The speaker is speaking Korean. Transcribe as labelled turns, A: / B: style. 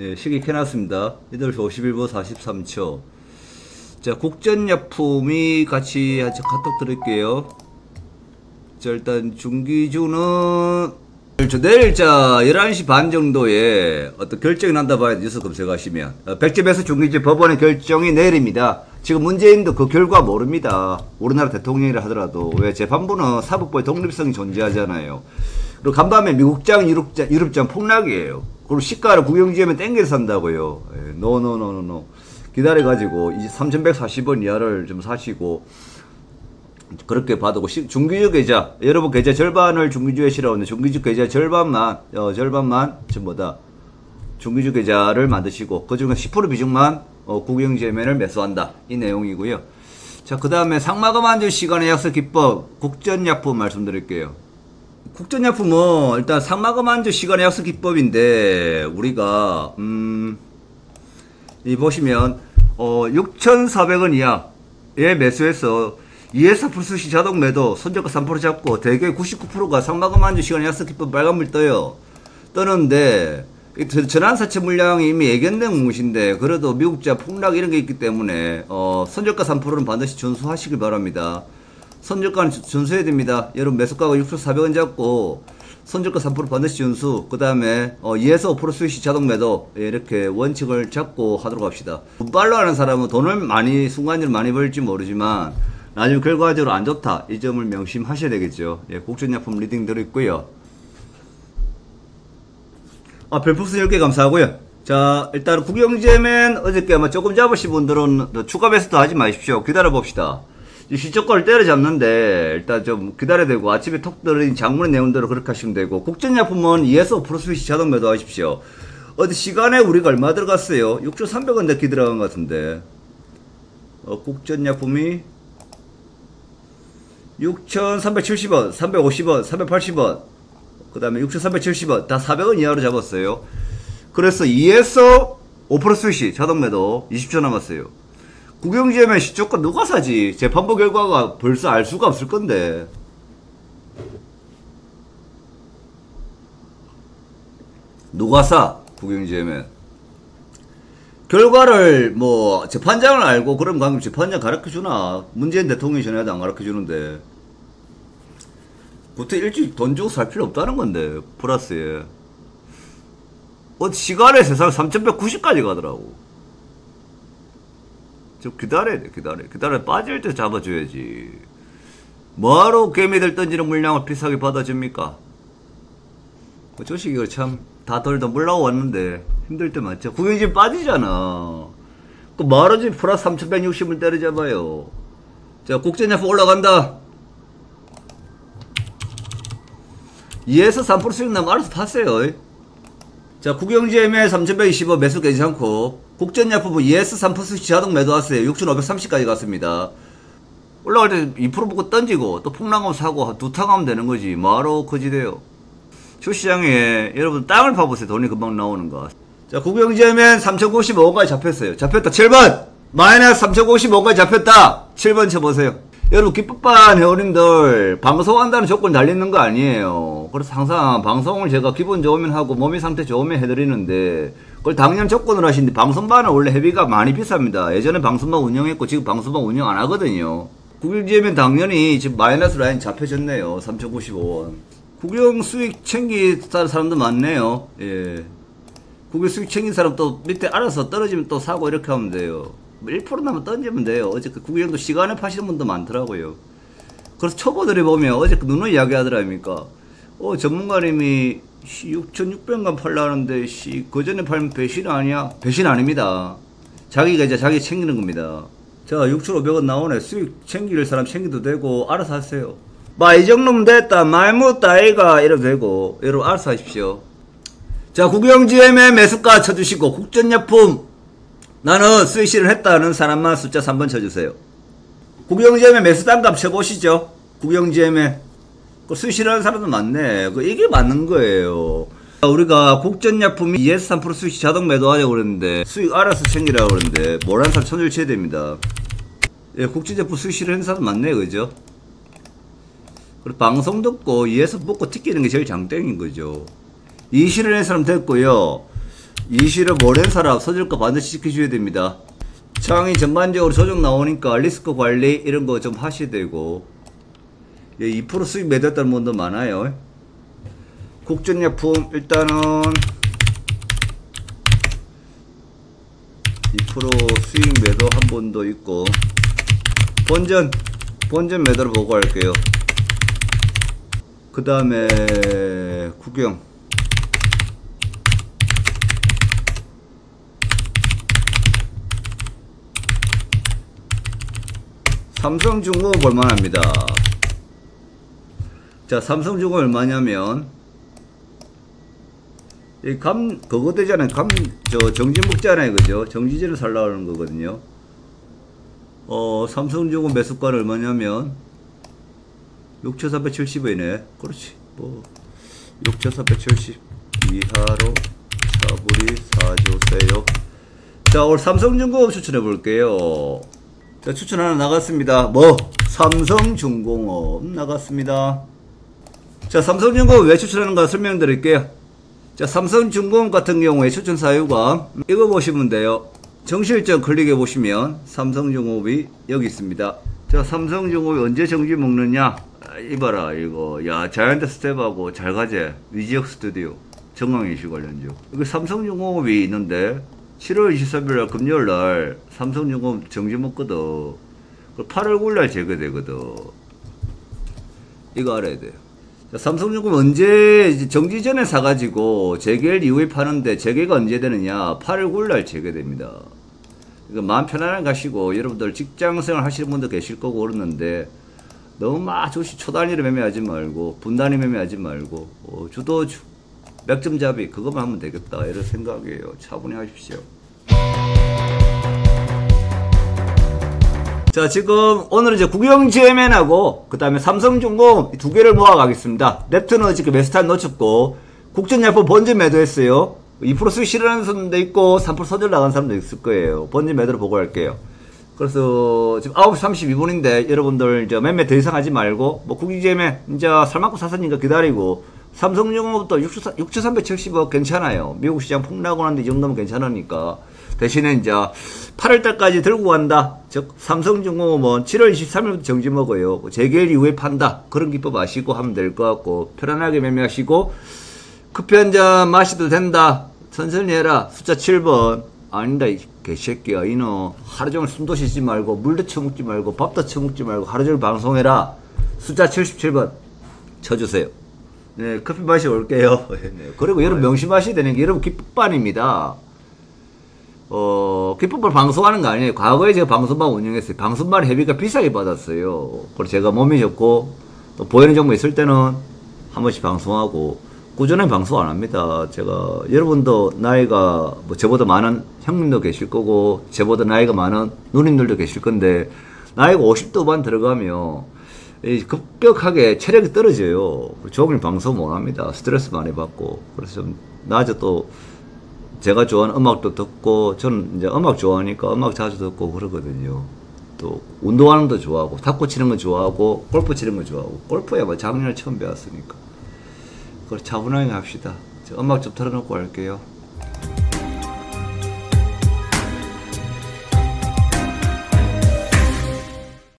A: 예, 시계 켜놨습니다. 8시 51분 43초. 자, 국전약품이 같이 저 카톡 드릴게요. 자, 일단 중기주는 저 내일 자 11시 반 정도에 어떤 결정이 난다 봐야 뉴스 검색하시면 어, 백집에서 중기주 법원의 결정이 내일입니다. 지금 문재인도 그 결과 모릅니다. 우리나라 대통령이라 하더라도 왜 재판부는 사법부의 독립성이 존재하잖아요. 그리고 간밤에 미국장 유럽장, 유럽장 폭락이에요. 그리고 시가를 국영지앤엠 땡겨서 산다고요. 예, 노노노노노 기다려가지고 이제 3,140원 이하를 좀 사시고 그렇게 받고 시- 중기주 계좌 여러분 계좌 절반을 중기주에 실어오는데 중기주 계좌 절반만 어, 절반만 전부 다 중기주 계좌를 만드시고 그중에 10% 비중만 어, 국영지앤엠을 매수한다 이 내용이고요. 자 그 다음에 상마감 안전 시간외 약세 기법 국전약품 말씀드릴게요. 국전약품은 일단 안전 시간의 약속 기법인데 우리가 음. 이 보시면 어 6,400원 이하에 매수해서 2에서 플러스 자동 매도 손절가 3% 잡고 대개 99%가 상마감 안주 시간 약속 기법 빨간불 떠요. 떠는데 전환사채 물량이 이미 예견된 것인데 그래도 미국자 폭락 이런 게 있기 때문에 어 손절가 3%는 반드시 준수하시길 바랍니다. 주- 준수해야 됩니다. 여러분 매수가가 6,400원 잡고 손절가 3% 반드시 준수 그 다음에 어 2에서 5% 수익시 자동 매도 예, 이렇게 원칙을 잡고 하도록 합시다. 분발로 하는 사람은 돈을 많이 순간적으로 많이 벌지 모르지만 나중에 결과적으로 안 좋다 이 점을 명심하셔야 되겠죠. 예, 국전약품 리딩 들어있고요. 아, 별풍선 10개 감사하고요. 자, 일단 국영지앤엠 어저께 아마 조금 잡으신 분들은 더 추가 베팅 하지 마십시오. 기다려 봅시다. 이 시초가를 때려잡는데 일단 좀 기다려야 되고 아침에 톡 떨어진 장문의 내용대로 그렇게 하시면 되고 국전약품은 2에서 5% 수익 자동 매도하십시오. 어디 시간에 우리가 얼마 들어갔어요? 6,300원 내기 들어간 것 같은데. 어, 국전약품이 6,370원, 350원, 380원, 그 다음에 6,370원, 다 400원 이하로 잡았어요. 그래서 2에서 5% 수시 자동 매도 20초 남았어요. 국영지에면 시초가 누가 사지? 재판부 결과가 벌써 알 수가 없을 건데. 누가 사? 국영지에면. 결과를 뭐 재판장을 알고 그럼 방금 재판장 가르쳐 주나? 문재인 대통령이 전에도 안 가르쳐 주는데. 보통 일주일 돈 주고 살 필요 없다는 건데 플러스에. 어 시간에 세상 3190까지 가더라고. 좀 기다려야 돼, 기다려. 기다려. 빠질 때 잡아줘야지. 뭐하러 개미들 던지는 물량을 비싸게 받아줍니까? 뭐 조식이 참, 다 덜더 물러왔는데, 힘들 때 많죠. 구경진 빠지잖아. 그 뭐하러 지금 플러스 3160을 때려잡아요. 자, 국제냐프 올라간다. 2에서 3% 수익 나면 알아서 파세요. 자, 국영지엠에 3125 매수 괜찮고, 국전약품은 ES 3% 자동 매도하세요. 6530까지 갔습니다. 올라갈 때 2% 보고 던지고, 또 폭락하면 사고, 두 탕 하면 되는 거지. 뭐하러 커지대요. 주시장에 여러분 땅을 파보세요. 돈이 금방 나오는 거. 자, 국영지엠엔 3095원까지 잡혔어요. 잡혔다. 7번! 마이너스 3055원까지 잡혔다! 7번 쳐보세요. 여러분, 기법반 회원님들, 방송한다는 조건 달리는 거 아니에요. 그래서 항상 방송을 제가 기분 좋으면 하고 몸이 상태 좋으면 해드리는데, 그걸 당연 조건으로 하시는데, 방송반은 원래 회비가 많이 비쌉니다. 예전에 방송반 운영했고, 지금 방송반 운영 안 하거든요. 국영지엠엔 당연히 지금 마이너스 라인 잡혀졌네요. 3095원. 국영 수익 챙기 사람도 많네요. 예. 국영 수익 챙긴 사람 또 밑에 알아서 떨어지면 또 사고 이렇게 하면 돼요. 뭐1% 나면 던지면 돼요. 어제 그 국영도 시간에 파시는 분도 많더라고요. 그래서 초보들이 보면 어제 그 누누이 이야기 하더랍니까? 어, 전문가님이 6,600원 팔라는데, 씨, 그 전에 팔면 배신 아니야? 배신 아닙니다. 자기가 이제 자기 챙기는 겁니다. 자, 6,500원 나오네. 수익 챙길 사람 챙기도 되고, 알아서 하세요. 마, 이 정도면 됐다. 말 못다, 아이가. 이래도 되고, 여러분, 알아서 하십시오. 자, 국영지엠에 매수가 쳐주시고, 국전약품. 나는 수익 실을 했다는 사람만 숫자 3번 쳐주세요. 국영지엠에 매수 단값 쳐보시죠. 국영지엠에. 그 실하는 사람도 많네. 그 이게 맞는 거예요. 우리가 국전약품이 2에서 3% 수익 자동 매도하려고 그랬는데, 수익 알아서 챙기라고 그랬는데, 모란 사람 천줄 쳐야 됩니다. 예, 국제제품 실하는 사람 많네, 그죠? 그리고 방송 듣고 이에서 먹고 튀기는 게 제일 장땡인 거죠. 이 실현의 사람 됐고요. 이시를 모른 사람 소질가 반드시 지켜줘야 됩니다. 창이 전반적으로 조정 나오니까 리스크 관리 이런 거 좀 하셔야 되고 예, 2% 수익 매도했다는 분도 많아요. 국전약품 일단은 2% 수익 매도 한 번도 있고 본전 본전 매도를 보고 할게요. 그 다음에 국영 삼성중공업 볼만합니다. 자, 삼성중공업 얼마냐면 이 감 그거 되잖아요. 감 저 정지 먹잖아요, 그죠? 정지제를 살라는 거거든요. 어, 삼성중공업 매수가는 얼마냐면 6,470원이네. 그렇지. 뭐 6,470 이하로 차불이 사주세요. 자, 오늘 삼성중공업 추천해 볼게요. 자, 추천 하나 나갔습니다. 뭐? 삼성중공업 나갔습니다. 자, 삼성중공업 왜 추천하는가 설명드릴게요. 자, 삼성중공업 같은 경우에 추천 사유가 이거 보시면 돼요. 정실적 클릭해 보시면 삼성중공업이 여기 있습니다. 자, 삼성중공업이 언제 정지 먹느냐? 아, 이봐라, 이거. 야, 자이언트 스텝하고 잘 가재. 위지역 스튜디오. 정강 이슈 관련주. 이거 삼성중공업이 있는데 7월 23일 날 금요일 날 삼성중공업 정지 먹거든. 8월 9일 날 제거되거든. 이거 알아야 돼요. 자, 삼성중공 언제 정지 전에 사가지고 재개일 이후에 파는데 재개가 언제 되느냐? 8월 9일 날 재개됩니다. 이거 마음 편안하게 가시고 여러분들 직장생활 하시는 분도 계실 거고 그러는데 너무 막 조시 초단위로 매매하지 말고 분단위 매매하지 말고 어, 주도주 맥점잡이 그것만 하면 되겠다 이런 생각이에요. 차분히 하십시오. 자, 지금 오늘은 이제 국영 GMN하고 그 다음에 삼성중공 두 개를 모아 가겠습니다. 랩트는 지금 메스탄 놓쳤고 국전약품 번전 매도했어요. 2% 수익 실현하는 사람도 있고 3% 서절 나간 사람도 있을 거예요. 번전 매도를 보고 할게요. 그래서 지금 9시 32분인데 여러분들 이제 매매 더 이상 하지 말고 뭐 국영 GMN 이제 살만고 사서니까 기다리고 삼성중공업도 6,370억 괜찮아요. 미국 시장 폭락하고 난데 이 정도면 괜찮으니까. 대신에 이제 8월 달까지 들고 간다. 즉 삼성중공업은 7월 23일부터 정지 먹어요. 재개일 이후에 판다. 그런 기법 아시고 하면 될 것 같고 편안하게 매매하시고 커피 한 잔 마셔도 된다. 천천히 해라. 숫자 7번. 아니다 이 개새끼야 이너 하루 종일 숨도 쉬지 말고 물도 처먹지 말고 밥도 처먹지 말고 하루 종일 방송해라. 숫자 77번 쳐주세요. 네, 커피 마시고 올게요. 네, 그리고 여러분 명심하셔야 되는 게 여러분 기법반입니다. 어, 기법을 방송하는 거 아니에요. 과거에 제가 방송반 운영했어요. 방송반 회비가 비싸게 받았어요. 그래서 제가 몸이 좋고, 또 보이는 정보 있을 때는 한 번씩 방송하고, 꾸준히 방송 안 합니다. 제가, 여러분도 나이가, 뭐, 저보다 많은 형님도 계실 거고, 저보다 나이가 많은 누님들도 계실 건데, 나이가 50도 반 들어가면, 이 급격하게 체력이 떨어져요. 종일 방송 못 합니다. 스트레스 많이 받고. 그래서 좀, 낮에 또, 제가 좋아하는 음악도 듣고 저는 이제 음악 좋아하니까 음악 자주 듣고 그러거든요. 또 운동하는 거 좋아하고 탁구 치는 거 좋아하고 골프 치는 거 좋아하고 골프야 뭐 작년에 처음 배웠으니까. 그걸 차분하게 합시다. 저 음악 좀 틀어놓고 할게요.